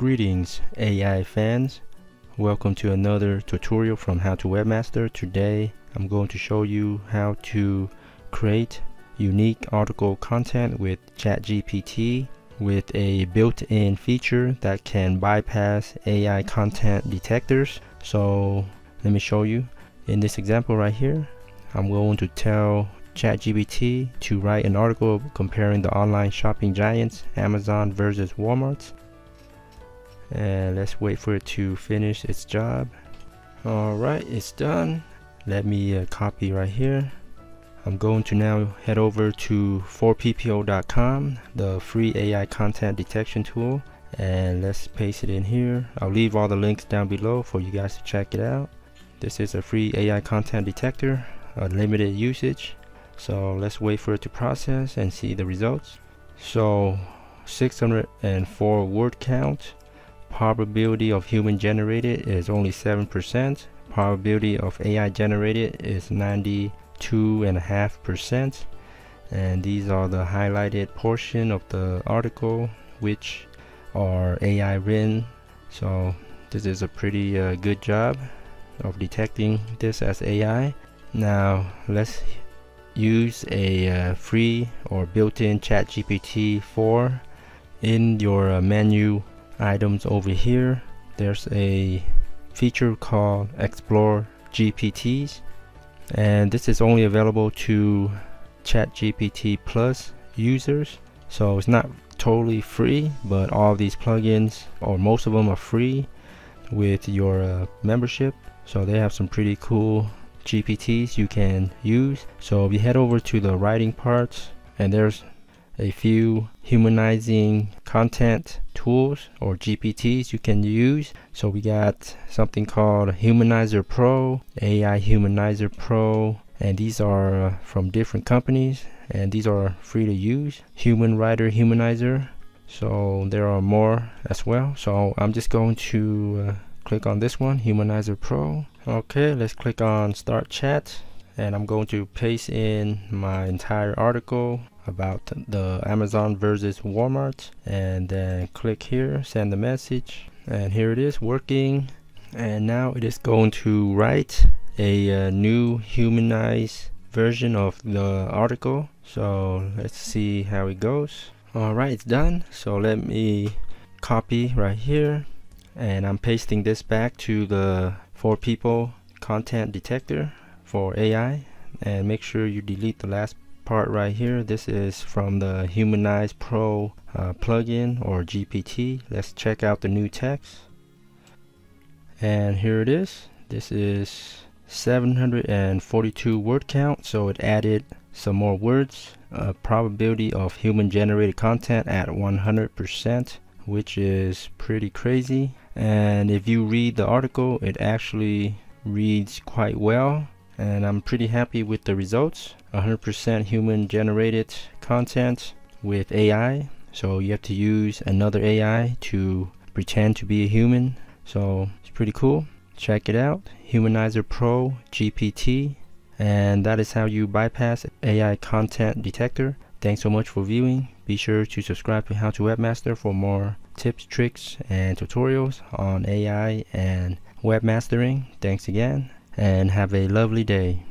Greetings AI fans. Welcome to another tutorial from How to Webmaster. Today I'm going to show you how to create unique article content with ChatGPT with a built-in feature that can bypass AI content detectors. So let me show you. In this example right here, I'm going to tell ChatGPT to write an article comparing the online shopping giants Amazon versus Walmart. And let's wait for it to finish its job. Alright, it's done. Let me uh, copy right here. I'm going to now head over to 4ppo.com, the free AI content detection tool, and let's paste it in here. I'll leave all the links down below for you guys to check it out. This is a free AI content detector, limited usage. So let's wait for it to process and see the results. So 604 word count. Probability of human generated is only 7%. Probability of AI generated is 90 two and a half percent. And these are the highlighted portion of the article which are AI written. So this is a pretty uh, good job of detecting this as AI now let's use a uh, free or built-in ChatGPT 4 in your uh, menu items over here. There's a feature called explore GPTs and this is only available to ChatGPT Plus users. So it's not totally free but all these plugins or most of them are free with your uh, membership. So they have some pretty cool GPTs you can use. So if you head over to the writing parts and there's a few humanizing content tools or GPTs you can use. So we got something called Humanizer Pro, AI Humanizer Pro, and these are uh, from different companies and these are free to use. Human Writer Humanizer. So there are more as well. So I'm just going to uh, click on this one, Humanizer Pro. Okay, let's click on Start Chat and I'm going to paste in my entire article about the Amazon versus Walmart and then click here send the message and here it is working. And now it is going to write a uh, new humanized version of the article. So let's see how it goes. Alright it's done. So let me copy right here and I'm pasting this back to the 4people content detector for AI and make sure you delete the last part right here. This is from the Humanize Pro uh, plugin or GPT let's check out the new text. And here it is. This is 742 word count so it added some more words uh, probability of human generated content at 100% which is pretty crazy. And if you read the article it actually reads quite well and I'm pretty happy with the results. 100% human generated content with AI so you have to use another AI to pretend to be a human. So it's pretty cool. Check it out. Humanizer Pro GPT and that is how you bypass AI content detector. Thanks so much for viewing. Be sure to subscribe to how to webmaster for more tips tricks and tutorials on AI and webmastering thanks again and have a lovely day.